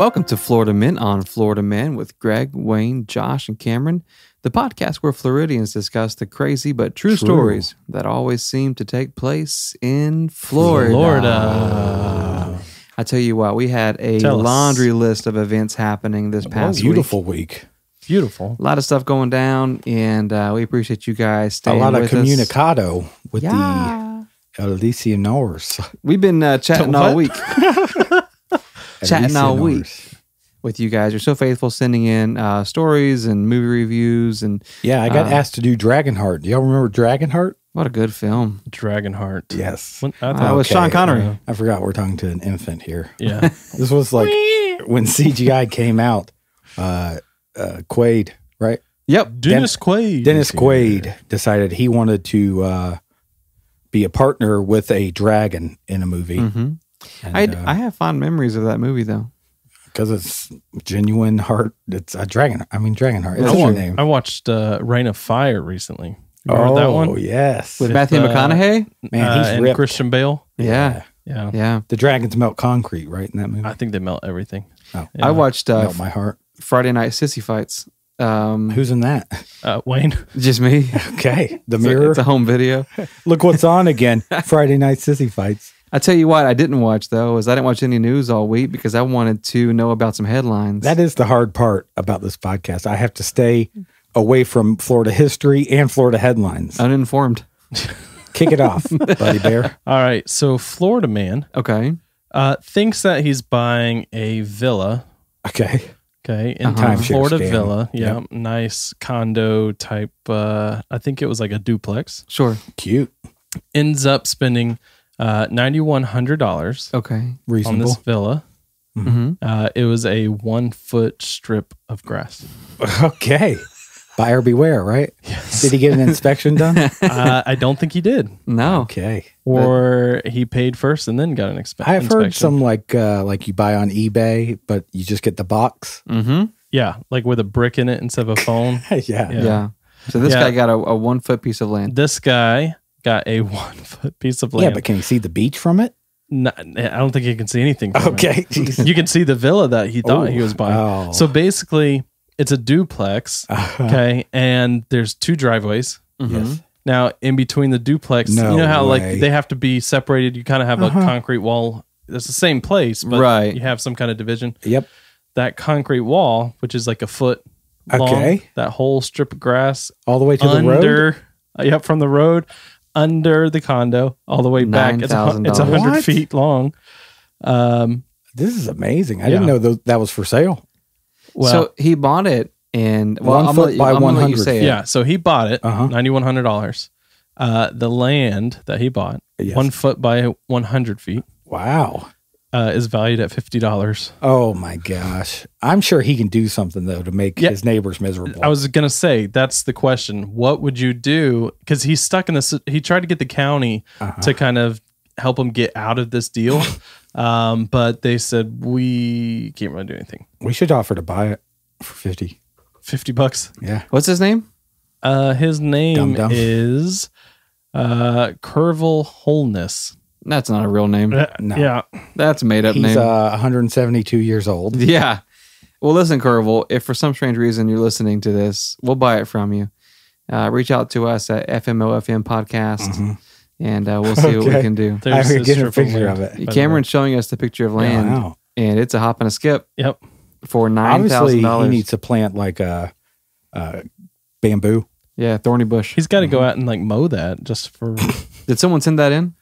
Welcome to Florida Men on Florida Men with Greg, Wayne, Josh, and Cameron, the podcast where Floridians discuss the crazy but true, stories that always seem to take place in Florida. Florida. I tell you what, we had a Tell us. laundry list of events happening this past week. Beautiful week. Beautiful. A lot of stuff going down, and uh, we appreciate you guys A lot of with us. communicado with Yeah. the Elysianors. We've been uh, chatting all week. Chatting all week. with you guys. You're so faithful sending in uh, stories and movie reviews, and Yeah, I got Uh, asked to do Dragonheart. Do y'all remember Dragonheart? What a good film. Dragonheart. Yes. What- I Uh, thought, with Sean Okay. Connery. I forgot we're talking to an infant here. yeah. This was like when CGI came out. Uh, uh, Quaid, right? Yep. Dennis Quaid. Dennis. Quaid decided he wanted to uh, be a partner with a dragon in a movie hmm I, I have fond memories of that movie, though. because it's genuine heart. It's a dragon. I mean, Dragonheart. It's That's a true. name. I watched uh, Reign of Fire recently. You Remember that oh one? yes, With With, Matthew uh, McConaughey? man, Uh, he's and ripped. Christian Bale. Yeah. Yeah. Yeah. The dragons melt concrete, right? In that movie. I think they melt everything. Oh. Yeah. I watched uh, melt my heart. Friday Night Sissy Fights. Um, Who's in that? Uh, Wayne. just me. Okay, the It's a- mirror. It's a home video. Look what's on again. Friday night sissy fights. I tell you what, I didn't watch though, is I didn't watch any news all week because I wanted to know about some headlines. That is the hard part about this podcast. I have to stay away from Florida history and Florida headlines. uninformed. Kick it off, buddy bear. All right. So Florida man Okay. uh, thinks that he's buying a villa. Okay. Okay, in Uh-huh. Timeshare Florida scam. villa, yeah, Yep. nice condo type. Uh, I think it was like a duplex. Sure. Cute. Ends up spending uh, ninety one hundred dollars Okay. on Reasonable. this villa. hmm Uh, it was a one foot strip of grass. Okay. Buyer beware, right? Did he get an inspection done? uh, I don't think he did, No. Okay. or he paid first and then got an expe- I've inspection. heard some like uh like you buy on eBay, but you just get the box. Mm-hmm. yeah, like with a brick in it instead of a phone. yeah. Yeah. Yeah. So this Yeah. guy got a, a one foot piece of land. this guy got a one foot piece of land. Yeah, but can you see the beach from it? No, I don't think he can see anything. From. Okay. Jeez. you can see the villa that he thought Oh, he was buying. oh. So basically, it's a duplex. Okay, and there's two driveways. Mhm. Yes. Now, in between the duplex, No you know how way. like they have to be separated. You kind of have Uh-huh. a concrete wall. It's the same place, but Right. you have some kind of division. Yep. That concrete wall, which is like a foot long, Okay. that whole strip of grass All the way to the road. uh, yep, from the road under the condo, all the way back. It's a, it's a hundred feet long. Um, This is amazing. I didn't know tho- that was for sale. Well, so he bought it and well, One I'm foot gonna by I'm gonna let you 100. say it. Yeah, so he bought it, Uh-huh. ninety one hundred dollars. Uh, the land that he bought, Yes. one foot by one hundred feet, Wow. uh, is valued at fifty dollars. Oh my gosh. I'm sure he can do something though to make Yeah. his neighbors miserable. I was gonna say that's the question. What would you do? Because he's stuck in this. He tried to get the county Uh-huh. to kind of help him get out of this deal, um, but they said we can't really do anything. we should offer to buy it for 50. Fifty bucks. Yeah. What's his name? Uh, his name Dum-dum. is uh, Curval Wholeness. That's not a real name. No. Yeah, That's a made up He's name. uh, 172 years old. yeah. Well, listen, Curval, if for some strange reason you're listening to this, we'll buy it from you. Uh, reach out to us at FMOFM Podcast and uh, we'll see what we can do. there's I his get a strip picture land, of it. by the way. Cameron's showing us the picture of land Wow. and it's a hop and a skip Yep. for $9,000. he needs to plant like a, uh bamboo. yeah, thorny bush. He's got to go out and like mow that just for. Did someone send that in?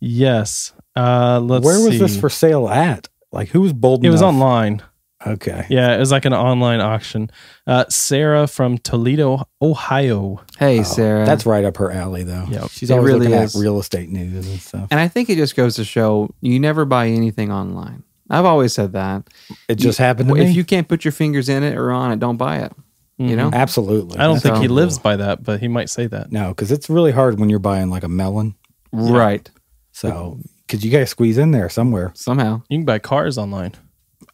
yes. Uh, let's Where was see. this for sale at? Like who was bold It was online. Okay. Yeah, it was like an online auction. Uh, Sarah from Toledo, Ohio. Hey, Oh, Sarah. That's right up her alley though. Yep. She's It always really looking is. at real estate news and stuff. and I think it just goes to show you never buy anything online. I've always said that. It just happened to if me. you can't put your fingers in it or on it, don't buy it. You know? Absolutely. I don't That's think he cool. lives by that, but he might say that. No, because it's really hard when you're buying like a melon. Right. So, because you got to squeeze in there somewhere. Somehow. You can buy cars online.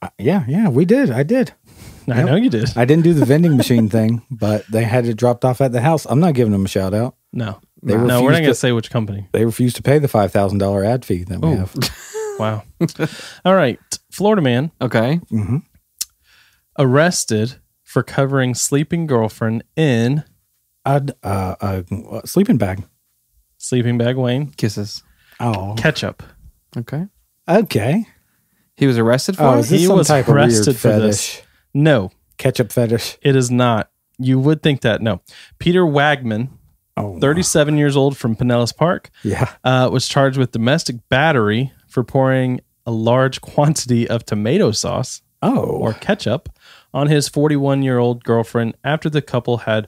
Uh, yeah, yeah, we did. I did. I Yep. know you did. I didn't do the vending machine thing, but they had it dropped off at the house. I'm not giving them a shout out. No, They no, we're not going to to- say which company. They refused to pay the five thousand dollar ad fee that we Oh. have. Wow. All right, Florida man Okay. hmm arrested for covering sleeping girlfriend in I'd, uh, uh, sleeping bag. sleeping bag. Wayne Kisses. Oh, ketchup. Okay. okay. He was arrested for Oh, it? is this He some was type of weird arrested for this. No, Ketchup fetish. it is not. You would think that. No, Peter Wagman, Oh, 37 years old from Pinellas Park, Yeah. uh, was charged with domestic battery for pouring a large quantity of tomato sauce Oh, or ketchup on his 41 year old girlfriend after the couple had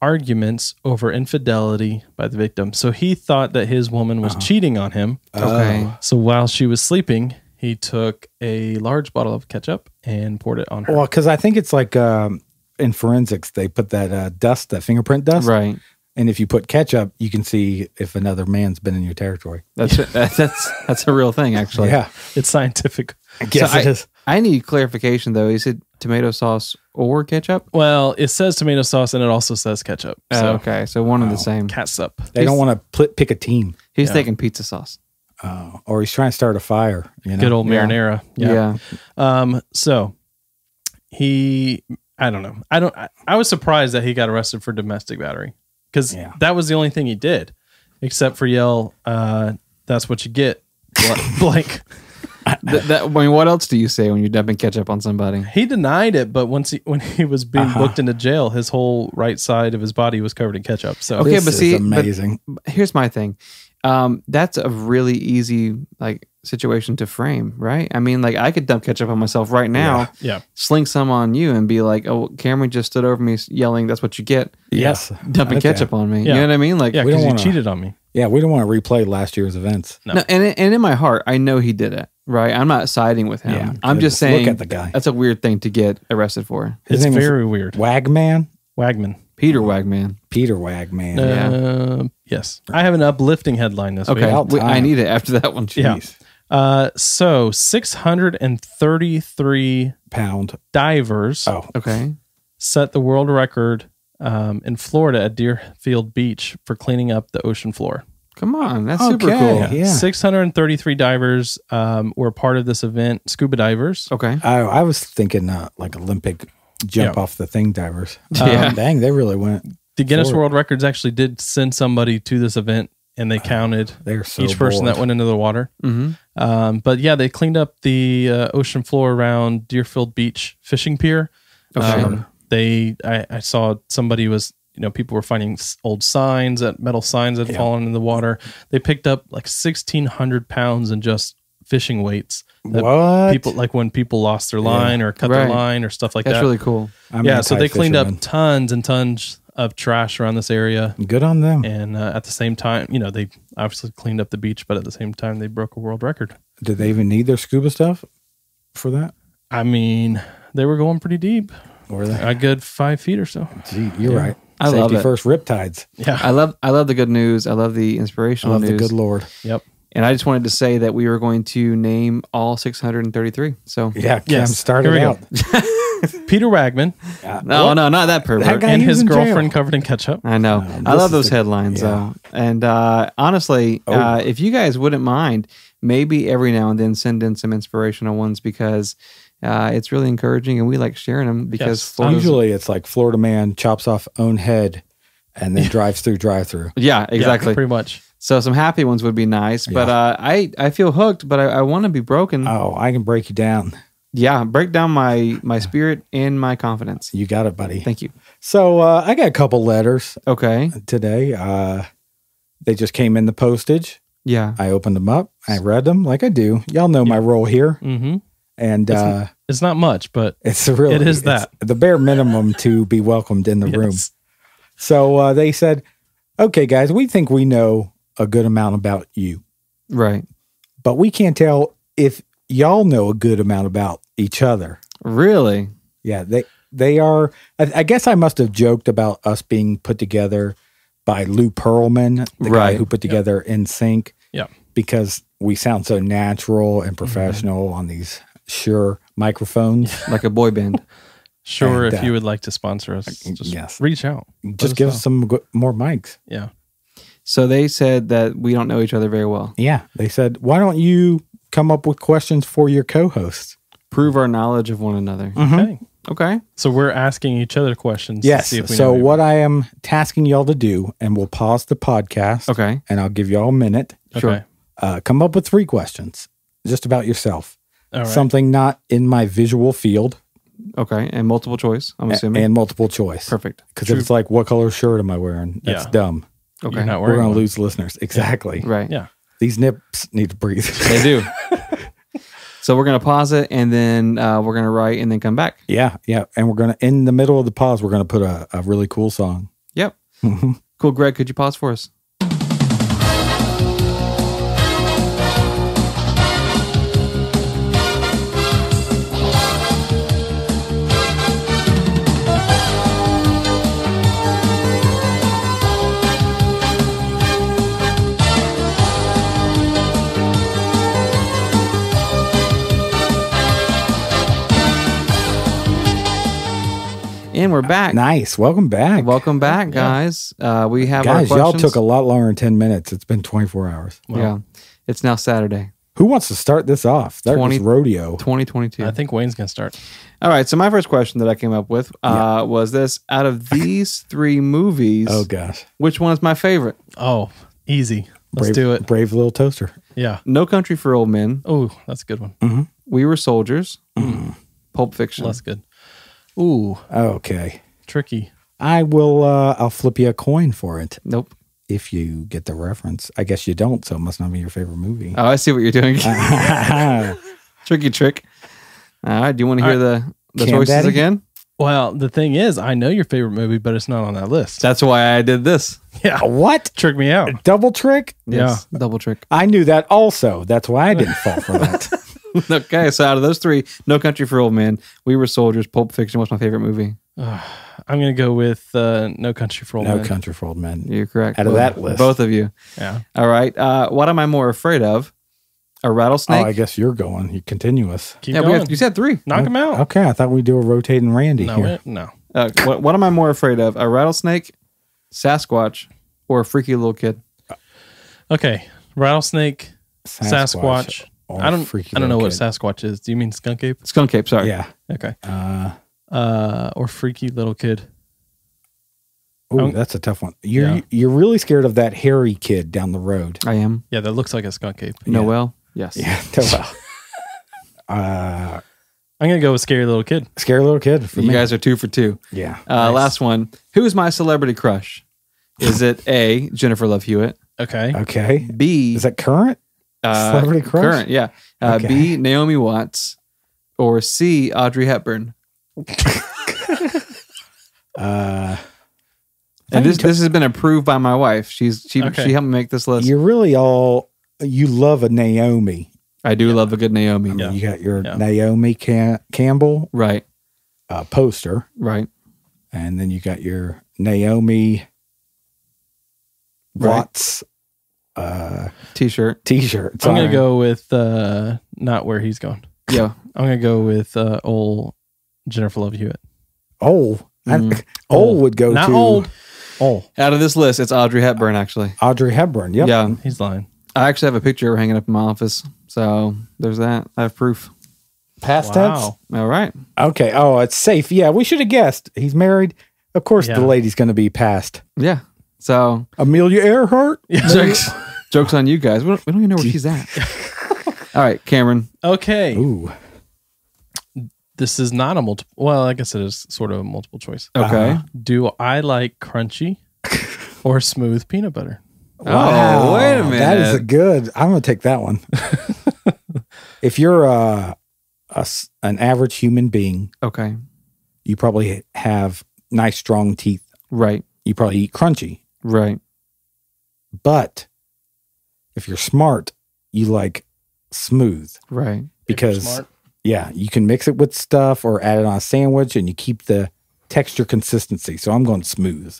arguments over infidelity by the victim. So he thought that his woman was cheating on him. Okay. So while she was sleeping, he took a large bottle of ketchup and poured it on her. well, because I think it's like um, in forensics, they put that uh, dust, that fingerprint dust, Right. and if you put ketchup, you can see if another man's been in your territory. That's that's that's a real thing, actually. yeah, It's scientific. I guess So it is. I need clarification though. Is it tomato sauce or ketchup? Well, it says tomato sauce and it also says ketchup. Oh, okay, so one of the same. catsup. They don't want to pl- pick a team, He's Yeah. thinking pizza sauce. Uh, or he's trying to start a fire. You know, Good old Yeah. marinara. Yeah. Um, so he, I don't know. I don't, I, I was surprised that he got arrested for domestic battery because Yeah. that was the only thing he did, except for yell, uh, that's what you get. Bl- Blank. Th- that, I mean, what else do you say when you're dumping ketchup on somebody? He denied it, but once he, when he was being Uh-huh. booked into jail, his whole right side of his body was covered in ketchup. So Okay, This but is see, but- amazing. Here's my thing. Um, that's a really easy like situation to frame, right? I mean, like I could dump ketchup on myself right now, yeah, sling some on you, and be like, "Oh, Cameron just stood over me yelling, that's what you get, yes, dumping Okay. ketchup on me." You know what I mean? Like, yeah, We don't because you wanna- cheated on me. Yeah, we don't want to replay last year's events. No. No, and and in my heart, I know he did it. Right? I'm not siding with him. Yeah, I'm just saying Look at the guy. that's a weird thing to get arrested for. His it's name was very weird. Wagman, Wagman. Peter Wagman. Peter Wagman. Uh, yes, I have an uplifting headline this week. Okay, I need it after that one. Yeah. Uh, so 633 Pound. divers Oh, Okay. set the world record um, in Florida at Deerfield Beach for cleaning up the ocean floor. Come on, that's super cool. Yeah. 633 divers um, were part of this event. Scuba divers. Okay. I, I was thinking uh, like Olympic jump Yeah. off the thing divers. Yeah. Um, dang, they really went. The Guinness. World Records actually did send somebody to this event, and they counted They're so each person bored. that went into the water. Mm-hmm. Um, but yeah, they cleaned up the uh, ocean floor around Deerfield Beach fishing pier. Okay. Um, they, I, I saw somebody was, you know, people were finding old signs that metal signs had Yeah. fallen in the water. They picked up like sixteen hundred pounds in just fishing weights. that What? People like when people lost their line or cut their line or stuff like That's that. That's really cool. I'm yeah, so they cleaned up tons and tons of trash around this area. Good on them. And uh, at the same time, you know, they obviously cleaned up the beach, but at the same time, they broke a world record. Did they even need their scuba stuff for that? I mean, they were going pretty deep, Or they? a good five feet or so. Gee, you're Yeah. right. I love Safety it. first, riptides. Yeah. I love I love the good news. I love the I inspirational love the news. good Lord. Yep. And I just wanted to say that we were going to name all 633. So Yeah, Cam Yes. started Here out. Peter Wagman Yeah. no, no, not that pervert. That and his in jail. girlfriend covered in ketchup. I know. No, I love those the- headlines yeah. though. And uh, honestly, Oh. uh, if you guys wouldn't mind, maybe every now and then send in some inspirational ones because uh, it's really encouraging and we like sharing them because Yes. Usually it's like Florida man chops off own head and then drives through drive through. Yeah, exactly. Yeah, pretty much. So some happy ones would be nice, but Yeah. uh, I I feel hooked, but I, I want to be broken. Oh, I can break you down. yeah, break down my my spirit and my confidence. You got it, buddy. Thank you. So uh, I got a couple letters Okay. today. Uh, they just came in the postage. Yeah. I opened them up. I read them like I do. Y'all know my role here, hmm and uh, It's not much, but it's really It is it's that. the bare minimum to be welcomed in the room. So uh, they said, "Okay, guys, we think we know a good amount about you, Right. but we can't tell if y'all know a good amount about each other." Really? Yeah, they they are. I, I guess I must have joked about us being put together by Lou Pearlman, the guy who put together NSYNC, Yeah. because we sound so natural Mm-hmm. and professional on these Sure microphones. like a boy band. Sure, And, if uh, you would like to sponsor us, just yes. reach out. Just give us some more mics. Yeah. So they said that we don't know each other very well. Yeah. They said, why don't you come up with questions for your co-hosts? Prove our knowledge of one another. Okay. Okay. So we're asking each other questions. Yes. To see if we So know what I am tasking y'all to do, and we'll pause the podcast. Okay. And I'll give y'all a minute. Okay. Sure. Uh, come up with three questions just about yourself. All right. Something not in my visual field Okay. And multiple choice, I'm a- assuming. and multiple choice. Perfect. Because it's like, what color shirt am I wearing? That's Yeah. dumb. Okay. You're not We're going to lose listeners. Exactly. Right. Yeah. These nips need to breathe. They do. so we're going to pause it and then uh, we're going to write and then come back. yeah. Yeah. And we're going to, in the middle of the pause, we're going to put a, a really cool song. Yep. Cool. Greg, could you pause for us? And we're back. Nice. Welcome back. Welcome back, guys. Uh, we have Guys, our y'all questions. took a lot longer than 10 minutes. It's been 24 hours. yeah. It's now Saturday, Who wants to start this off? Start 20 this rodeo. 2022. I think Wayne's gonna start. All right. So my first question that I came up with uh, was this: Out of these three movies, Oh, gosh. which one is my favorite? Oh, easy. Let's Brave, do it. Brave little toaster. Yeah. No Country for Old Men, Oh, that's a good one. We Were Soldiers, Mm-hmm. Pulp Fiction. That's good. Ooh, Okay. tricky. I will, uh, I'll flip you a coin for it Nope. if you get the reference. I guess you don't, so it must not be your favorite movie. Oh, I see what you're doing. Tricky trick. All right. Do you want to hear the the Cam choices Daddy? again? Well, the thing is, I know your favorite movie, but it's not on that list. That's why I did this. yeah. what? Trick me out. Double trick? Yes. Double trick. I knew that also. That's why I didn't fall for that. okay. So out of those three, No Country for Old Men, We Were Soldiers, Pulp Fiction. What's my favorite movie? I'm gonna go with uh, No Country for Old no Men. country for old men. You're correct. Out of Both- that list. Both of you. Yeah. All right. Uh, what am I more afraid of? A rattlesnake. Oh, rattlesnake? I guess you're going. You continuous. Keep yeah, we have, you said three. Knock him out. Okay, I thought we'd do a rotating Randy No, here. it- no. Uh, what, what am I more afraid of? A rattlesnake, Sasquatch, or a freaky little kid? Okay. Rattlesnake, Sasquatch. or I don't. I don't know what kid. Sasquatch is. Do you mean skunk ape? Skunk Ape, sorry. Yeah. Okay. Uh, Uh, or freaky little kid. ooh, Um, that's a tough one. You're yeah. you're really scared of that hairy kid down the road. I am. Yeah, that looks like a skunk ape. Noel? Yes. Yeah. well. uh, I'm gonna go with scary little kid. scary little kid for You me. guys are two for two. yeah. Uh, Last one. Who's my celebrity crush? Is it A, Jennifer Love Hewitt? Okay. Okay. B, Is that current? Uh, celebrity crush? Current, yeah. Uh, Okay. B, Naomi Watts. Or C, Audrey Hepburn. Uh, And this this has been approved by my wife. She's she Okay. she helped me make this list. you're really all you love a Naomi. I do love a good Naomi. I mean, Yeah. You got your Yeah. Naomi Cam- Campbell Right, uh, poster, right. and then you got your Naomi Right. Watts uh, T-shirt. t-shirt. I'm gonna Sorry. go with uh, not where he's going. Yeah. I'm gonna go with uh, old Jennifer Love Hewitt. Oh, I- Mm. old would go Not to old. Oh, Out of this list, it's Audrey Hepburn. Actually, Audrey Hepburn. Yep. yeah. He's lying. I actually have a picture of her hanging up in my office. So there's that. I have proof. Past Wow. All right. Okay. Oh, it's safe. Yeah, we should have guessed. He's married. Of course, Yeah. the lady's going to be past Yeah. So Amelia Earhart. jokes, jokes on you guys. We don't, we don't even know where she's at. All right, Cameron. Okay. Ooh. This is not a multiple. Well, I guess it is sort of a multiple choice. Okay. Uh-huh. Do I like crunchy or smooth peanut butter? Oh, wait a minute. That is a good. I'm going to take that one. if you're uh, a s- an average human being, Okay. you probably have nice, strong teeth. Right. You probably eat crunchy. Right. But if you're smart, you like smooth Right. because smart. yeah, you can mix it with stuff or add it on a sandwich and you keep the texture consistency. So I'm going smooth.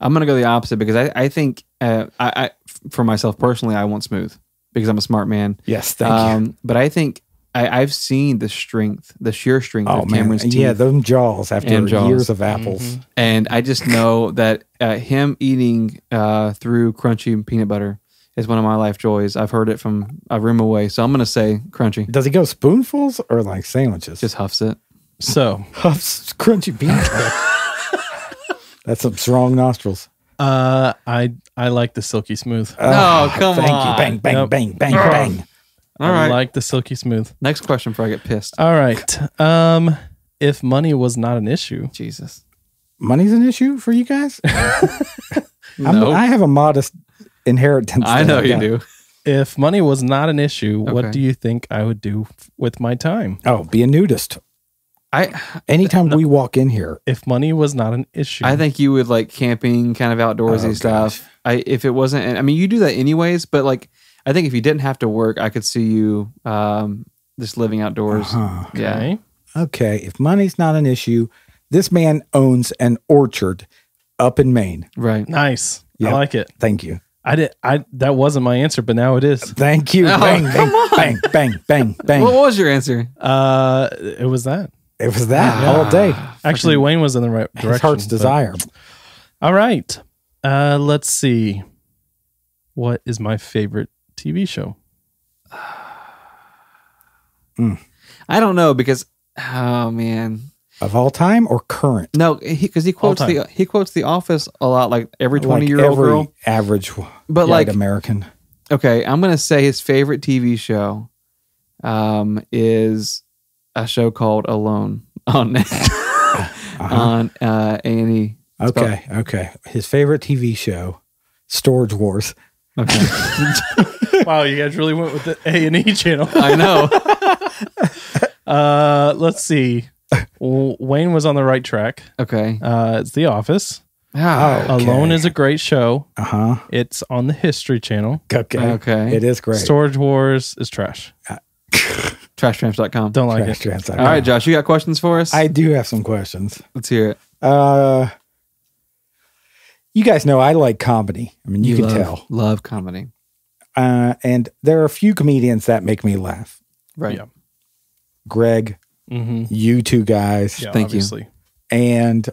I'm gonna go the opposite because I, I think uh, I, I for myself personally I want smooth because I'm a smart man. Yes, thank you. Um, but I think I, I've seen the strength, the sheer strength Oh of man, Cameron's teeth. yeah, them jaws after And jaws. years of apples. Mm-hmm. And I just know that uh, him eating uh, through crunchy peanut butter is one of my life joys. I've heard it from a room away. So I'm going to say crunchy. Does he go spoonfuls or like sandwiches? Just huffs it. So, huffs crunchy peanut butter. That's some strong nostrils. uh, I I like the silky smooth. No, Oh, come Thank on. you. Bang, bang, Yep. bang, bang, bang. All I right. like the silky smooth. Next question before I get pissed. All right. Um, if money was not an issue, Jesus. Money's an issue for you guys? I'm, No. I have a modest inheritance. I that know you do. if money was not an issue, what do you think I would do with my time? Oh, be a nudist. I Anytime we walk in here, If money was not an issue, I think you would like camping, kind of outdoorsy Oh, stuff. I if it wasn't, I mean, you do that anyways. But like, I think if you didn't have to work, I could see you um, just living outdoors. huh. Yeah, Okay. okay, if money's not an issue, this man owns an orchard up in Maine. right. Nice. Yeah. I like it. Thank you. I did. I that wasn't my answer, but now it is. Thank you. Oh, bang, come bang, bang, bang, bang, bang. What was your answer? Uh, it was that. it was that all day. Actually, Wayne was in the right direction. His heart's but- desire. All right. Uh, let's see. What is my favorite TV show? I don't know because oh man, Of all time or current? no, because he, quotes the he quotes The Office a lot, like every twenty Like year old every girl. average But like, American. okay, I'm gonna say his favorite TV show um, is a show called Alone on on uh, A and E. Okay, okay. His favorite TV show, Storage Wars. Okay, wow, you guys really went with the A and E channel. I know. Uh, let's see. W- Wayne was on the right track. Okay, Uh, it's The Office. ah, Okay. Alone is a great show. Uh huh. It's on the History Channel. Okay. Okay. It is great. Storage Wars is trash. trashtramps.com. Don't like Trash it. trans- All right, Josh, you got questions for us? I do have some questions. Let's hear it. Uh, you guys know I like comedy. I mean, you, can love, tell. Love comedy. Uh, and there are a few comedians that make me laugh. Right. Yeah. Greg, Mm-hmm. you two guys, Yeah, Thank you. and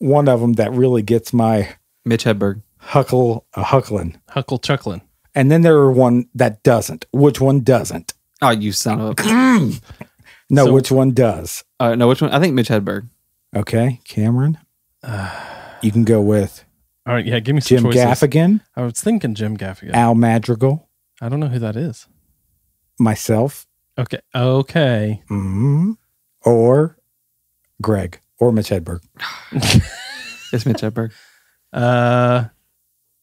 one of them that really gets my Mitch Hedberg. huckle a huckling. Huckle chuckling. And then there are one that doesn't. Which one doesn't? Oh, you son of a. No, So- which one does? Uh, no, which one? I think Mitch Hedberg. Okay, Cameron. you can go with All right, yeah, give me some Jim choices. Gaffigan, I was thinking Jim Gaffigan. Al Madrigal, I don't know who that is. myself, Okay. Okay. mhm, or Greg or Mitch Hedberg. It's Mitch Hedberg. Uh,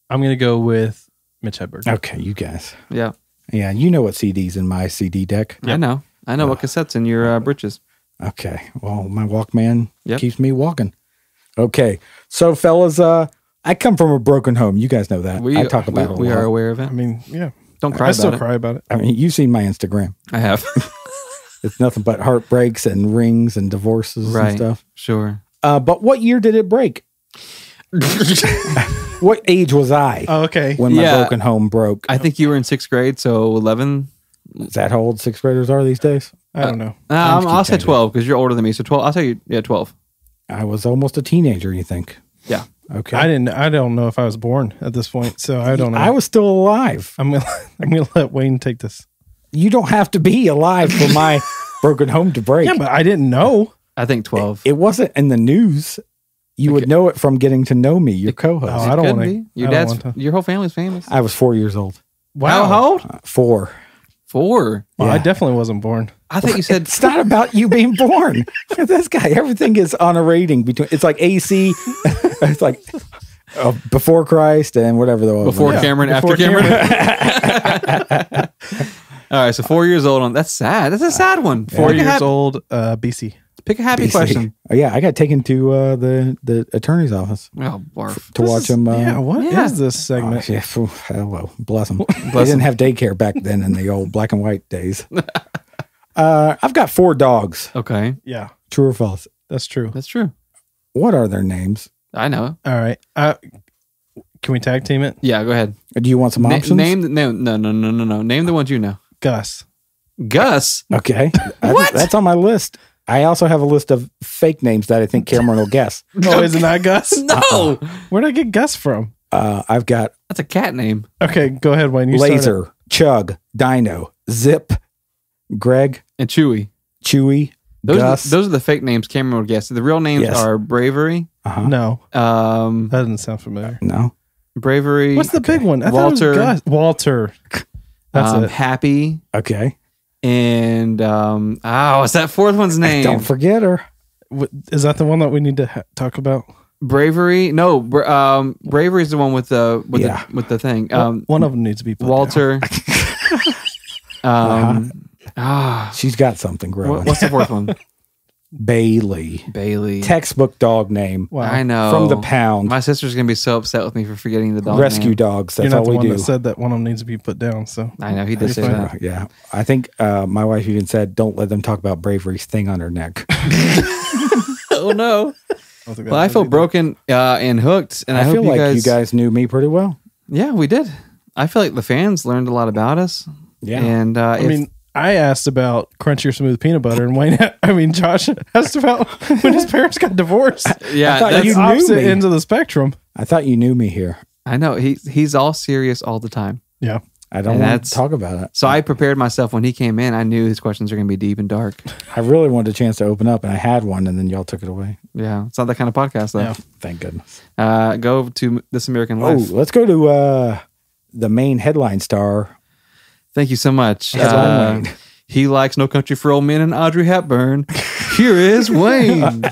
I'm gonna go with Mitch Hedberg. Okay, you guys. Yeah, Yeah, you know what CD's in my CD deck. I know. I know what cassettes in your uh, britches. Okay. Well, my Walkman Yep. keeps me walking. Okay. So, fellas, uh, I come from a broken home. You guys know that. I talk about we, it. a we lot. are aware of it. I mean, yeah. Don't cry I about still it. cry about it. I mean, you've seen my Instagram. I have. It's nothing but heartbreaks and rings and divorces right. and stuff. Sure. Uh, but what year did it break? What age was I Oh, okay. when my Yeah. broken home broke? I think you were in sixth grade, so 11. Is that how old sixth graders are these days? I don't know. Uh, Times I'm- I'll keep say 12 because you're older than me. So 12. I'll tell you, yeah, 12. I was almost a teenager. You think? Yeah. Okay. I didn't. I don't know if I was born at this point, so I don't know. I was still alive. I'm gonna. I'm gonna let Wayne take this. You don't have to be alive for my broken home to break. Yeah, but I didn't know. I think 12. it wasn't in the news. You would know it from getting to know me, your co-host. Oh, I don't Could wanna- be. Your I don't dad's, want to. your whole family's famous. I was four years old. Wow. How old? Uh, four. Four. Well, I Yeah. definitely wasn't born. I think you said It's not about you being born. this guy, everything is on a rating between. It's like AC. it's like uh, before Christ and whatever the before Yeah, Cameron, before after Cameron. All right, so four years old on that's sad. That's a sad one. Four Pick a years hap- old. Uh, BC. Pick a happy BC. question. Oh, yeah, I got taken to uh, the the attorney's office Oh, barf. to watch him. Uh, yeah. What is yeah. this oh, segment? yeah, phew, hello, bless him. they didn't have daycare back then in the old black and white days. uh, I've got four dogs. Okay, Yeah, True or false? that's true. that's true. What are their names? I know. All right. Uh, can we tag team it? Yeah, go ahead. Do you want some Na- options? name the no, no, no, no, no, no. Name the ones you know. Gus, Gus. Okay. what? That's on my list. I also have a list of fake names that I think Cameron will guess. Oh, isn't that Gus? No, Where did I get Gus from? Uh, I've got that's a cat name. Okay, go ahead, Wayne. You start it. Laser, Chug, Dino, Zip, Greg, And Chewy. Chewy, Those, are Gus. the, those are the fake names Cameron would guess. The real names Yes. are Bravery, uh-huh. No, um, that doesn't sound familiar. No. Bravery. What's the big one? I Walter. Thought it was Gus. Walter. That's um, it. Happy, Okay. And um, oh, what's that fourth one's name? Don't forget her. Is that the one that we need to ha- talk about? Bravery. No, bra- um, Bravery is the one with the with Yeah. the with the thing. Um, one of them needs to be put down. Walter. um, ah, She's got something growing. what- what's the fourth one? Bailey. Bailey. Textbook dog name. Wow. I know. From the pound. My sister's gonna be so upset with me for forgetting the dog. Rescue name. dogs. You're That's not all the we one do. that said that one of them needs to be put down. So I know he did say that. Uh, yeah. I think uh, my wife even said, don't let them talk about bravery's thing on her neck. oh no. I think Well, I that's feel what broken uh, and hooked, and I, I, hope feel you like guys, you guys knew me pretty well. Yeah, we did. I feel like the fans learned a lot about us. Yeah. And uh, I mean, I asked about crunchy or smooth peanut butter, and Wayne, I mean, Josh asked about when his parents got divorced. yeah, I thought that's- you It's knew opposite me. ends of the spectrum. I thought you knew me here. I know he he's all serious all the time. Yeah. I don't And want that's- to talk about it. So I prepared myself when he came in. I knew his questions are going to be deep and dark. I really wanted a chance to open up, and I had one, and then y'all took it away. Yeah, it's not that kind of podcast though. Yeah. Thank goodness. Uh, go to This American Oh, Life. let's go to uh, the main headline star. Thank you so much. Uh, he likes No Country for Old Men and Audrey Hepburn. Here is Wayne.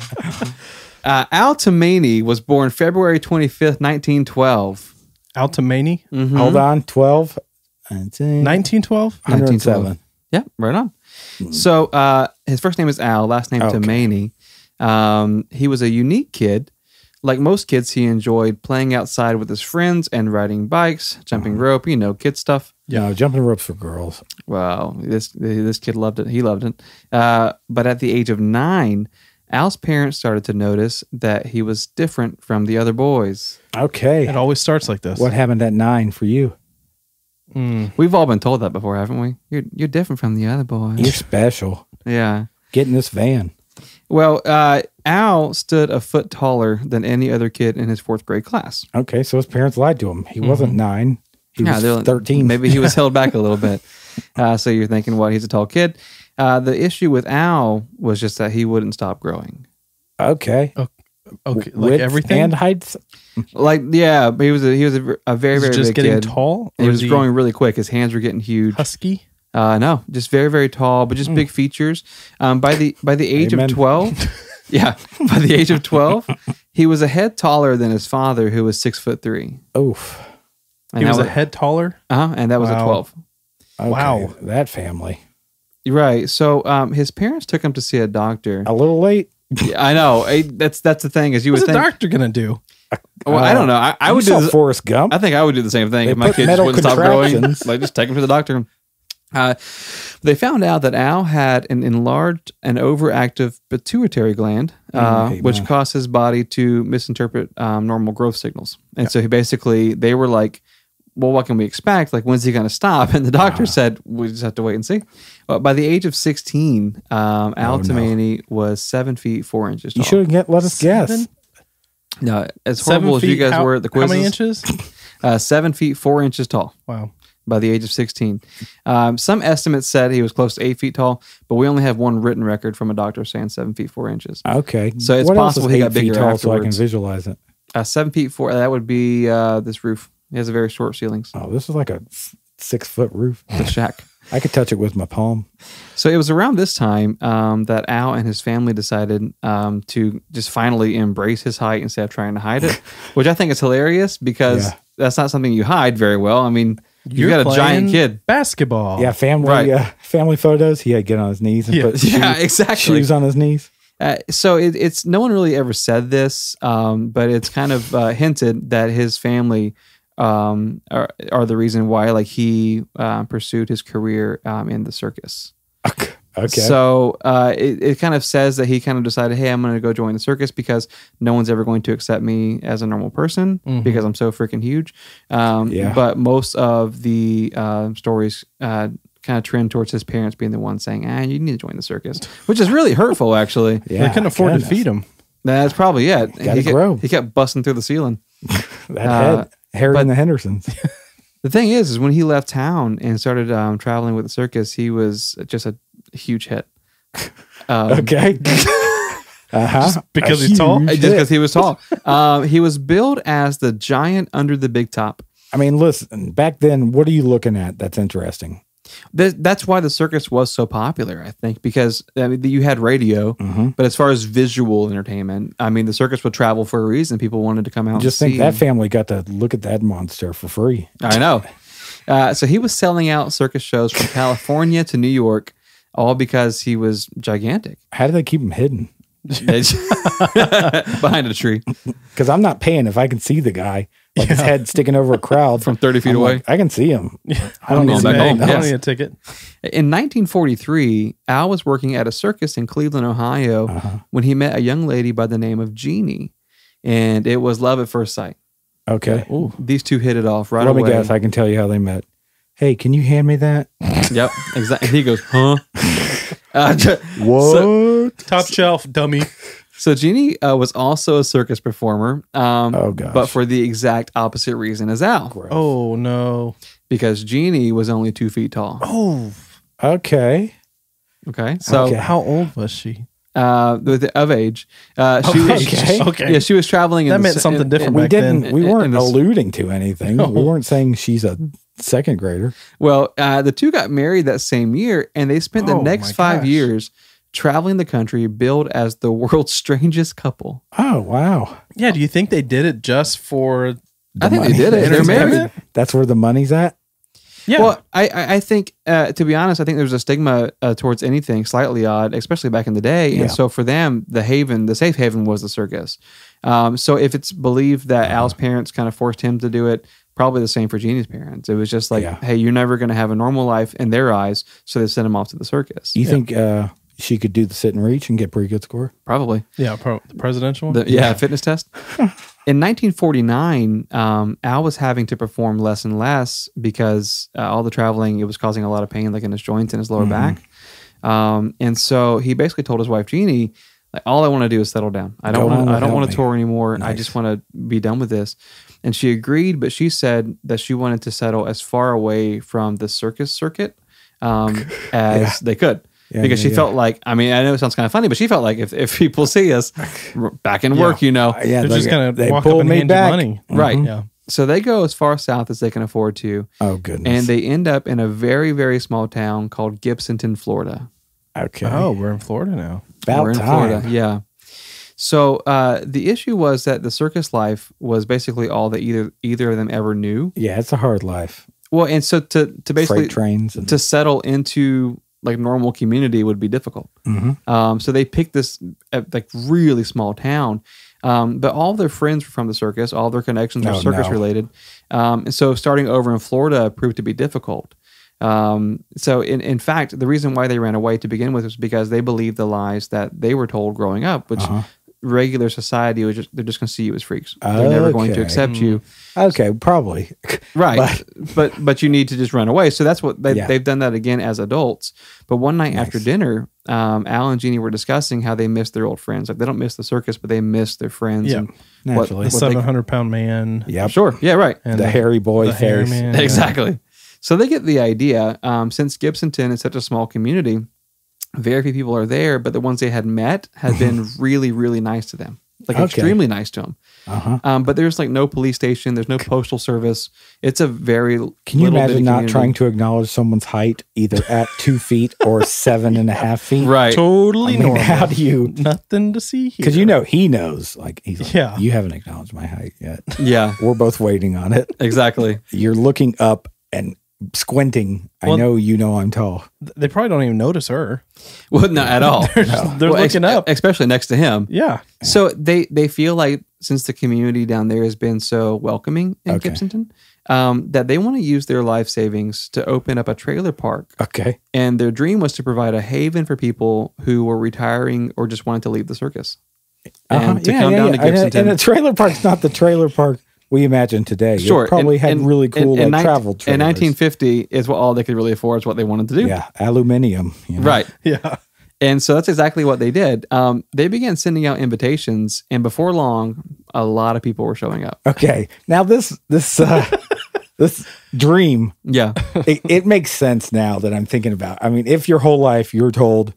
Uh, Al Toomey was born February 25th, 1912. Al Tomaini, Mhm. Hold on, 12. and 1912. Yeah, right on. So uh, his first name is Al, last name Okay. Toomey. Um, he was a unique kid. Like most kids, he enjoyed playing outside with his friends and riding bikes, jumping rope, you know, kid stuff. No, jumping ropes for girls. Well, this this kid loved it. He loved it. Uh, but at the age of nine, Al's parents started to notice that he was different from the other boys. Okay. It always starts like this. What happened at nine for you? Mm. We've all been told that before, haven't we? You're you're different from the other boys. You're special. yeah. Get in this van. Well, uh, Al stood a foot taller than any other kid in his fourth grade class. Okay, so his parents lied to him. He wasn't nine. He Yeah, was 13. Maybe he was held back a little bit. Uh, so you're thinking, what? He's a tall kid. Uh, the issue with Al was just that he wouldn't stop growing. Okay. Okay, like Width everything. And heights. Like, yeah, but he was a, he was a, ver- a very Is he very just big getting kid. tall. He was is growing really quick. His hands were getting huge. husky. Uh, no, just very very tall, but just big features. Um, by the by the age Amen. of twelve, yeah, by the age of twelve, he was a head taller than his father, who was six foot three. Oof. And he was that a head taller. uh and that was Wow. a twelve. Okay, Wow. That family. Right. So um, his parents took him to see a doctor. A little late. Yeah, I know. I, that's that's the thing is you What's would a think. doctor gonna do? Well, I don't know. I, I would do. The, Forrest Gump. I think I would do the same thing They if my put kids just wouldn't stop growing. Like just take them to the doctor. Uh, they found out that Al had an enlarged and overactive pituitary gland, uh, Mm, which caused his body to misinterpret um, normal growth signals. And so he basically, they were like, well, what can we expect? Like, when's he going to stop? And the doctor Ah. said, we just have to wait and see. But by the age of 16, um, Al Oh, no. Was seven feet, four inches tall. you should have let us guess. No, as Seven horrible as you guys how, were at the How quizzes, many inches? Uh, seven feet four inches tall Wow. By the age of 16. Um, some estimates said he was close to eight feet tall, but we only have one written record from a doctor saying seven feet four inches. Okay. So it's What possible he eight got feet bigger tall so I can visualize it. Uh, seven feet four, that would be uh, this roof. He has a very short ceilings. Oh, this is like a six foot roof. The shack. I could touch it with my palm. So it was around this time um, that Al and his family decided um, to just finally embrace his height instead of trying to hide it, which I think is hilarious because Yeah. that's not something you hide very well. I mean, you've You're got a giant kid. Basketball. Yeah, family Right. uh, family photos. He had to get on his knees and Yeah. put Yeah, shoes, exactly. shoes on his knees. Uh, so it, it's no one really ever said this, um, but it's kind of uh, hinted that his family um, are, are the reason why, like he uh, pursued his career um, in the circus. Okay. So uh, it, it kind of says that he kind of decided, hey, I'm going to go join the circus because no one's ever going to accept me as a normal person because I'm so freaking huge. Um, Yeah. But most of the uh, stories uh, kind of trend towards his parents being the ones saying, "Ah, you need to join the circus," which is really hurtful. Actually, Yeah, they couldn't afford goodness. to feed him. that's probably it. Gotta he kept, grow. He kept busting through the ceiling. That Uh, head, Harry but- and the Hendersons. The thing is, is when he left town and started um, traveling with the circus, he was just a huge hit. Um, Okay. uh huh. because he's tall? just because he was tall. um, he was billed as the giant under the big top. I mean, listen. Back then, what are you looking at? That's interesting. Th- that's why the circus was so popular, I think, because I mean, you had radio, Mm-hmm. but as far as visual entertainment, I mean, the circus would travel for a reason. People wanted to come out. Just and think see that him. family got to look at that monster for free. I know. Uh, so he was selling out circus shows from California to New York, all because he was gigantic How do they keep him hidden? behind a tree. Because I'm not paying if I can see the guy, like his head sticking over a crowd From 30 feet I'm away? like, I can see him. I don't need going to back see home. I don't Yes. need a ticket. In 1943, Al was working at a circus in Cleveland, Ohio, Uh-huh. when he met a young lady by the name of Jeannie, and it was love at first sight. Okay. These two hit it off right Let away. me guess. I can tell you how they met. Hey, can you hand me that? Yep, exactly. He goes, huh? Uh, j- What? So, Top shelf, dummy. so Jeannie uh, was also a circus performer, um, Oh, gosh. but for the exact opposite reason as Al, Oh no. because Jeannie was only two feet tall. Oh. okay. Okay, so Okay. How old was she? uh, with of age, uh, she was Okay. Okay. yeah, she was traveling. That the meant s- something in- different in- We didn't. then. we weren't in this- alluding to anything. We weren't saying she's a second grader. Well, uh, the two got married that same year, and they spent the Oh, next five gosh. years traveling the country, billed as the world's strangest couple. Oh wow. Yeah, do you think they did it just for I think money. they did it. They're married. That's where the money's at. Yeah. Well, I, I I think uh, to be honest, I think there's a stigma uh, towards anything slightly odd, especially back in the day. Yeah. And so for them, the haven, the safe haven, was the circus. Um, so if it's believed that Uh-huh. Al's parents kind of forced him to do it, probably the same for Jeannie's parents. It was just like, Yeah. hey, you're never going to have a normal life in their eyes, so they sent him off to the circus. You think uh, she could do the sit and reach and get pretty good score? Probably. yeah, pro- the presidential one? The, yeah, fitness test. In 1949, um, Al was having to perform less and less because uh, all the traveling it was causing a lot of pain, like in his joints and his lower back. Um, and so he basically told his wife Jeannie, like, "All I want to do is settle down. I don't want. on I don't want to tour anymore. I just want to be done with this." And she agreed, but she said that she wanted to settle as far away from the circus circuit um, as Yeah. they could. Yeah, because yeah, she yeah. felt like, I mean, I know it sounds kind of funny, but she felt like if, if people see us back in work, you know, Uh, yeah, They're they- just gonna they walk pull up and me hand back. you money. Right. Yeah. So they go as far south as they can afford to, Oh goodness. and they end up in a very, very small town called Gibsonton, Florida. Okay. Oh, we're in Florida now. about We're in time. Florida. Yeah. So uh, the issue was that the circus life was basically all that either either of them ever knew. Yeah, it's a hard life. Well, and so to to basically Freight trains and to settle into like normal community would be difficult. Mhm. Um, so they picked this uh, like really small town, um, but all their friends were from the circus. All their connections were Oh, circus no. related, um, and so starting over in Florida proved to be difficult. Um, so in in fact, the reason why they ran away to begin with was because they believed the lies that they were told growing up, which Uh-huh. regular society was just they're just going to see you as freaks. They're never going to Okay. accept you. okay, probably. Right. But, but you need to just run away. So that's what they, Yeah. they've done that again as adults. But one night after dinner, um, Al and Jeannie were discussing how they miss their old friends. Like they don't miss the circus, but they miss their friends. Yeah. And Naturally. The what they- seven hundred pound man. Yeah, Sure. Yeah. Right. And the hairy boy the hair face. man. Yeah. Exactly. So they get the idea. Um, since Gibsonton is such a small community, very few people are there, but the ones they had met had been really, really nice to them. Like Okay. extremely nice to them. Uh-huh. Um, but there's like no police station. There's no postal service. It's a very Can you imagine not trying to acknowledge someone's height either at two feet or seven and a half feet? Right. Totally I mean, normal. how do you? Nothing to see here. Because you know he knows. Like he's like, Yeah. You haven't acknowledged my height yet. Yeah. We're both waiting on it. Exactly. You're looking up and squinting. I know you know I'm tall. they probably don't even notice her. Well, not at all. They're Well, ex- looking up. especially next to him. Yeah. So they they feel like since the community down there has been so welcoming in Okay. Gibsonton, um, that they want to use their life savings to open up a trailer park. Okay. And their dream was to provide a haven for people who were retiring or just wanted to leave the circus. And Uh-huh. to Yeah, come yeah, down yeah. to And Gibsonton. And a trailer park's not the trailer park we imagine today. Sure, probably and- had and- really cool and- like, nine- travel In trailers. 1950 is what all they could really afford is what they wanted to do. Yeah, aluminium. you know? Right. Yeah. And so that's exactly what they did. Um, they began sending out invitations, and before long, a lot of people were showing up. Okay. Now this this uh, this dream Yeah, it, it makes sense now that I'm thinking about. I mean, if your whole life you're told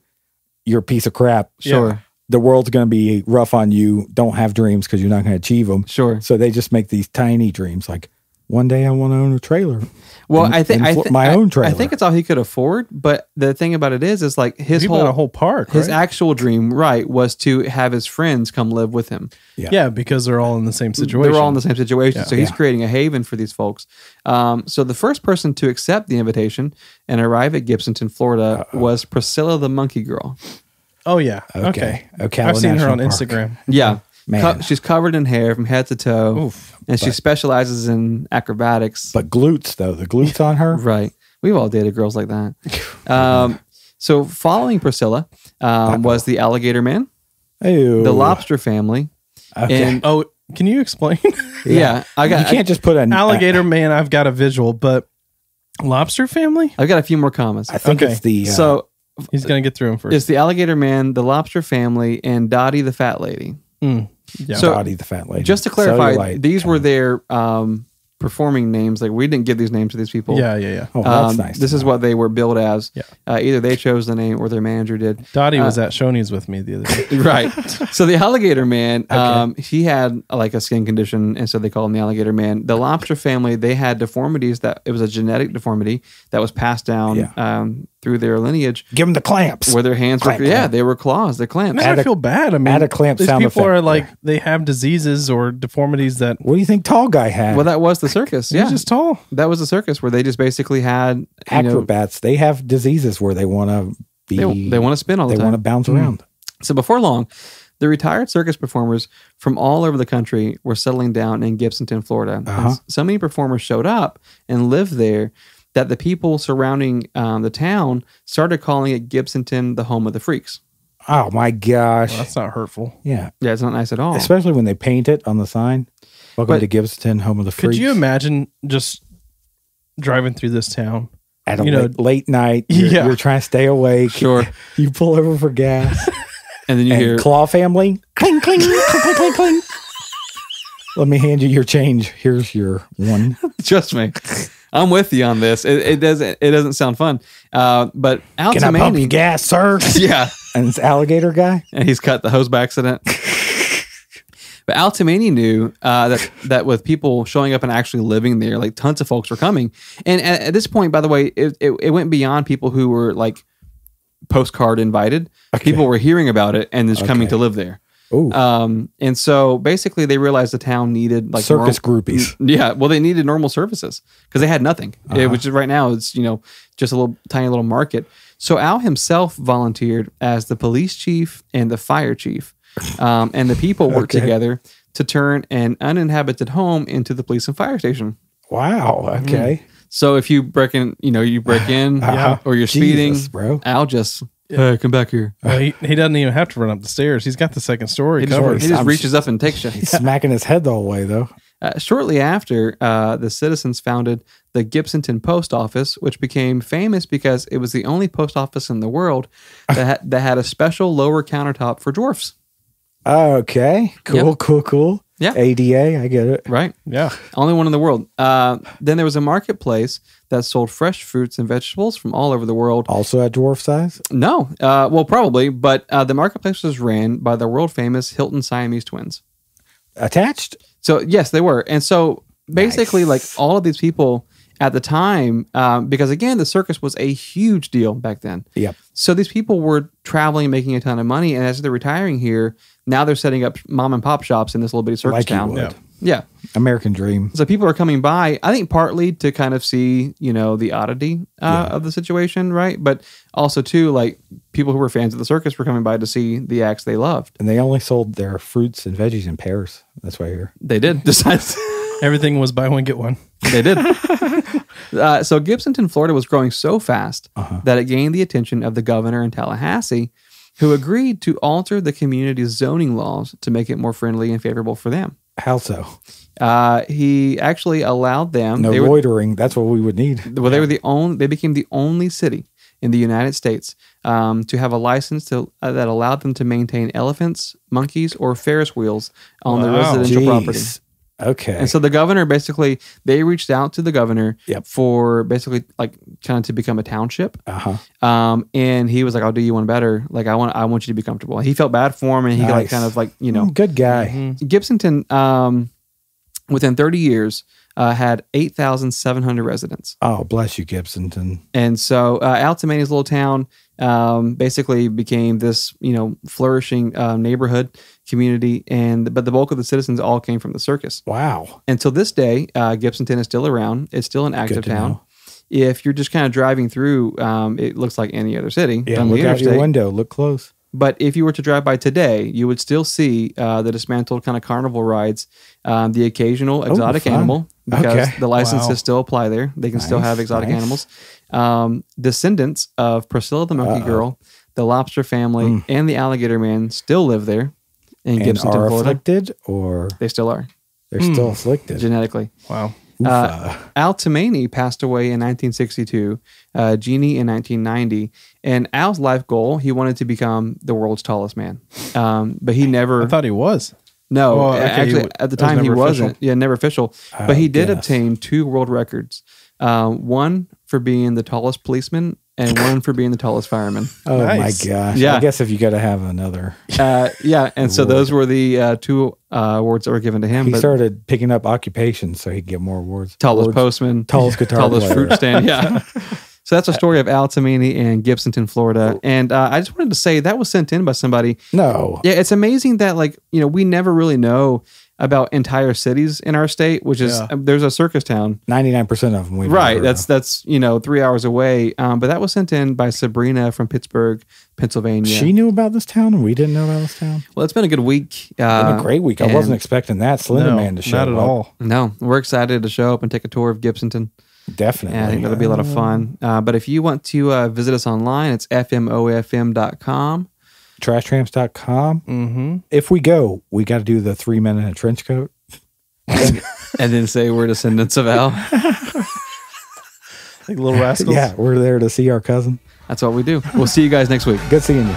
you're a piece of crap, sure, the world's going to be rough on you. Don't have dreams because you're not going to achieve them. sure. So they just make these tiny dreams, like one day I want to own a trailer. Well, And- I think and I fl- my I- own trailer. I think it's all he could afford. But the thing about it is, is like his He whole, a whole park. his right? actual dream, right, was to have his friends come live with him. yeah. because they're all in the same situation. They're all in the same situation. Yeah. So he's Yeah. creating a haven for these folks. Um, so the first person to accept the invitation and arrive at Gibsonton, Florida, was Priscilla the Monkey Girl. Oh yeah. Okay. Okay. Ocala I've seen her on Park. Instagram. Yeah. Man. Co- she's covered in hair from head to toe. Oof. and she specializes in acrobatics. But glutes though, the glutes on her. right. We've all dated girls like that. Um, so following Priscilla um, was the alligator man, Ew. the lobster family. Okay. And Oh, can you explain? yeah, I got. you can't just put an Alligator man, I've got a visual, but lobster family? I, have got a few more comments. I, I think Okay. it's the uh, so He's gonna get through them first. it's the alligator man, the lobster family, and Dottie the fat lady. Mm. Yeah. So- Dottie the fat lady. Just to clarify, Cellulite. these were their um, performing names. Like we didn't give these names to these people. yeah, yeah, yeah. Oh, that's Um, nice. This is know. what they were billed as. Yeah. Uh, either they chose the name or their manager did. Dottie Uh, was at Shoney's with me the other day. right. So the alligator man, um, he had like a skin condition, and so they called him the alligator man. The lobster family, they had deformities that it was a genetic deformity that was passed down Yeah. um, through their lineage, give them the clamps. where their hands Clamp, were, yeah, clamp. they were claws, they're clamps. Man, Add I a- feel bad. I mean, add a clamp these sound people effect are like there. they have diseases or deformities that What do you think tall guy had? Well, that was the circus. yeah. Yeah, just tall. that was the circus where they just basically had you know, Acrobats, they have diseases where they want to be. they, they want to spin all the They time. They want to bounce around. So before long, the retired circus performers from all over the country were settling down in Gibsonton, Florida. Uh-huh. So many performers showed up and lived there that the people surrounding um, the town started calling it Gibsonton the home of the freaks. Oh my gosh! Well, that's not hurtful. yeah, Yeah, it's not nice at all. especially when they paint it on the sign. Welcome But- to Gibsonton, home of the Could you imagine just driving through this town? At a you know- late, late night, you're, Yeah. you're trying to stay awake. Sure. You pull over for gas. And then you and hear, Claw family, cling, cling, cling, cling, cling, cling. Let me hand you your change. Here's your one. trust me, I'm with you on this. It, it doesn't it doesn't sound fun. Uh, but Al Can I pump you gas, sir? yeah, and it's alligator guy. and he's cut the hose by accident. But Al Tomaini knew uh, that that with people showing up and actually living there, like tons of folks were coming. And at, at this point, by the way, it, it, it went beyond people who were like postcard invited. People were hearing about it and just coming to live there. Ooh, Um, and so basically, they realized the town needed like circus norm- groupies. yeah, well, they needed normal services because they had nothing, Uh-huh. which is right now it's you know just a little tiny little market. So Al himself volunteered as the police chief and the fire chief, um, and the people worked Okay. together to turn an uninhabited home into the police and fire station. Wow. Okay. So if you break in, you know, you break in, Uh-huh. or you're speeding, Jesus, bro. Al just hey, come back here. Well, he, he doesn't even have to run up the stairs. He's got the second story He just, covered. he just I'm- reaches up and takes you. He's smacking his head the whole way though. Uh, shortly after, uh, the citizens founded the Gibsonton Post Office, which became famous because it was the only post office in the world that, had, that had a special lower countertop for dwarfs. Okay. Cool. Cool. Cool. Yeah. ADA. I get it. Right, yeah. only one in the world. Uh, then there was a marketplace that sold fresh fruits and vegetables from all over the world. Also at dwarf size. No, uh, well, probably, but uh, the marketplace was ran by the world famous Hilton Siamese twins. Attached. So yes, they were, and so basically, Nice. like all of these people at the time, um, because again, the circus was a huge deal back then. Yep. So these people were traveling, making a ton of money, and as they're retiring here, now they're setting up mom and pop shops in this little bitty circus Like town. Yeah. Yeah. American dream. So people are coming by, I think partly to kind of see, you know, the oddity uh, of the situation, right? But also too, like people who were fans of the circus were coming by to see the acts they loved. And they only sold their fruits and veggies in pairs. That's why here. They did. Everything was buy one, get one. they did. uh, so Gibsonton, Florida was growing so fast that it gained the attention of the governor in Tallahassee, who agreed to alter the community's zoning laws to make it more friendly and favorable for them. How so? Uh, he actually allowed them. No they were, loitering. That's what we would need. well, they were the only. They became the only city in the United States um, to have a license to, uh, that allowed them to maintain elephants, monkeys, or Ferris wheels on the Wow. residential property. Jeez. Okay. And so the governor basically they reached out to the governor Yep. for basically like kind of to become a township. uh huh. Um, and he was like, "I'll do you one better. Like I want I want you to be comfortable." He felt bad for him, and he like kind of like you know good guy. Mm-hmm. Gibsonton. Um, within 30 years, uh, had 8,700 residents. Oh, bless you, Gibsonton. And so uh, little town um, basically became this, you know, flourishing uh, neighborhood community. And but the bulk of the citizens all came from the circus. Wow. Until this day, uh, Gibsonton is still around. It's still an active to town. know. If you're just kind of driving through, um, it looks like any other city Yeah. Look out your window. Look close. But if you were to drive by today, you would still see uh, the dismantled kind of carnival rides, um, the occasional exotic fun. animal because Okay. the licenses Wow. still apply there. They can still have exotic nice. animals. Um, descendants of Priscilla the Monkey Uh-oh. Girl, the Lobster Family, and the Alligator Man still live there in And Gibsonton, are Florida. afflicted or They still are they're still afflicted. genetically. Wow. Uh, Al Tomaini passed away in 1962, uh, Jeannie in 1990. And Al's life goal, he wanted to become the world's tallest man. Um, but he never, I thought he was. No, Oh, okay, actually, he at the that was time he never wasn't. official. Yeah, never official. I but he did guess. obtain two world records uh, one for being the tallest policeman and one for being the tallest fireman. oh nice. my gosh. Yeah. I guess if you got to have another. Uh, yeah, and so those were the uh, two uh, awards that were given to him. He but started picking up occupations so he could get more awards. tallest Awards. postman, tallest guitar tallest player. fruit stand. Yeah. so that's a story of Al Tomaini in Gibsonton, Florida. And uh, I just wanted to say that was sent in by somebody. No. Yeah, it's amazing that like you know we never really know about entire cities in our state, which is Yeah. um, there's a circus town. 99% of them. We've Right. never- That's that's you know three hours away. Um, but that was sent in by Sabrina from Pittsburgh, Pennsylvania. She knew about this town and we didn't know about this town. well, it's been a good week. Uh, Been a great week. I and- wasn't expecting that Slender no, Man to show not at up. all. No, we're excited to show up and take a tour of Gibsonton. Definitely. And I think that'll be a lot of fun. Uh, but if you want to uh, visit us online, it's fmofm.com. Trashtramps.com. Mm-hmm. If we go, we got to do the three men in a trench coat. and then say we're descendants of Al. Like little rascals. Yeah, we're there to see our cousin. That's what we do. We'll see you guys next week. Good seeing you.